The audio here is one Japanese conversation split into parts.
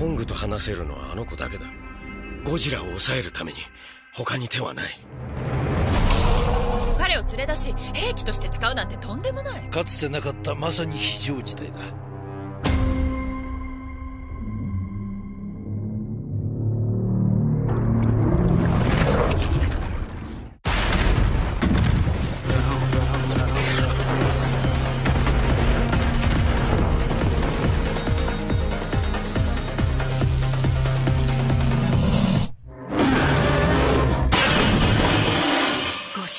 コングと話せるのはあの子だけだ。ゴジラを抑えるために他に手はない。彼を連れ出し兵器として使うなんてとんでもない。かつてなかったまさに非常事態だ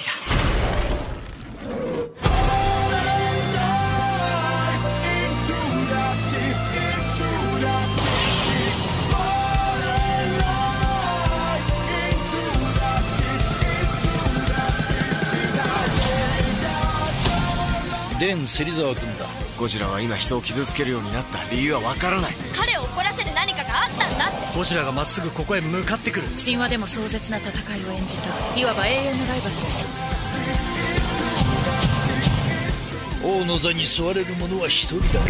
것이라. Den Series Outdoor'da. ゴジラは今人を傷つけるようになった理由はわからない。彼を怒らせる何かがあったんだって。ゴジラがまっすぐここへ向かってくる。神話でも壮絶な戦いを演じたいわば永遠のライバルです。王の座に座れる者は一人だけ